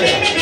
Australia.